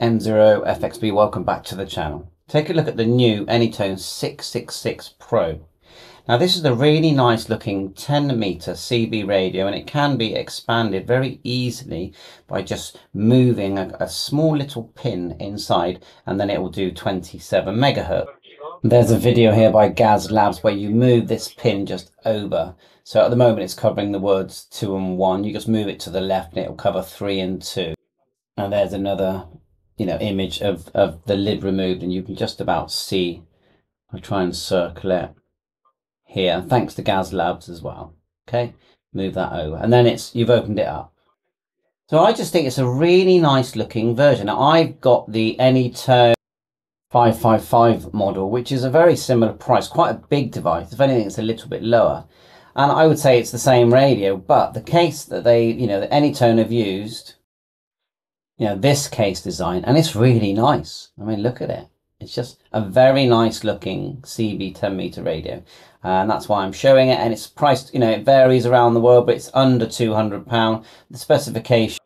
M0 FXB, welcome back to the channel. Take a look at the new Anytone 666 Pro. Now this is a really nice looking 10 meter CB radio and it can be expanded very easily by just moving a, a small little pin inside and then it will do 27 megahertz. There's a video here by Gaz Labs where you move this pin just over. So at the moment it's covering the words 2 and 1. You just move it to the left and it will cover 3 and 2. And there's another you know, image of, of the lid removed and you can just about see, I try and circle it here, thanks to Gaz Labs as well. Okay, move that over. And then it's, you've opened it up. So I just think it's a really nice looking version. Now I've got the Anytone 555 model, which is a very similar price, quite a big device. If anything, it's a little bit lower. And I would say it's the same radio, but the case that they, you know, the Anytone have used you know, this case design, and it's really nice. I mean, look at it. It's just a very nice looking CB 10 meter radio. And that's why I'm showing it. And it's priced, you know, it varies around the world, but it's under £200. The specification,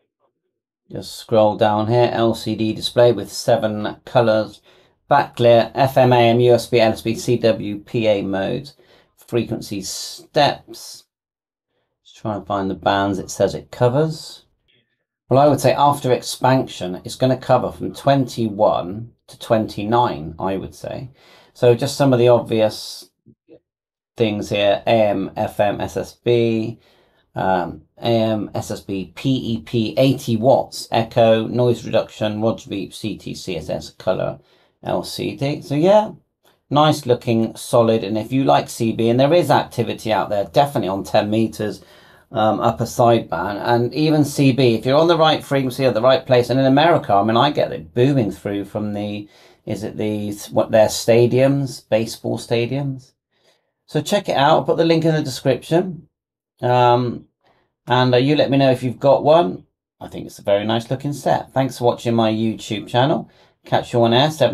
just scroll down here, LCD display with seven colors, backlit, FM, AM, USB, LSB, CW, PA modes, frequency steps. Just try and find the bands it says it covers. Well, I would say after expansion, it's going to cover from 21 to 29, I would say. So just some of the obvious things here, AM, FM, SSB, um, AM, SSB, PEP, 80 watts, echo, noise reduction, Roger Beep, CT, CSS, color, LCD. So yeah, nice looking, solid. And if you like CB, and there is activity out there, definitely on 10 meters, um, upper sideband and even CB. If you're on the right frequency at the right place, and in America, I mean, I get it booming through from the, is it the, what their stadiums, baseball stadiums. So check it out. I'll put the link in the description. Um, and uh, you let me know if you've got one. I think it's a very nice looking set. Thanks for watching my YouTube channel. Catch you on air, 7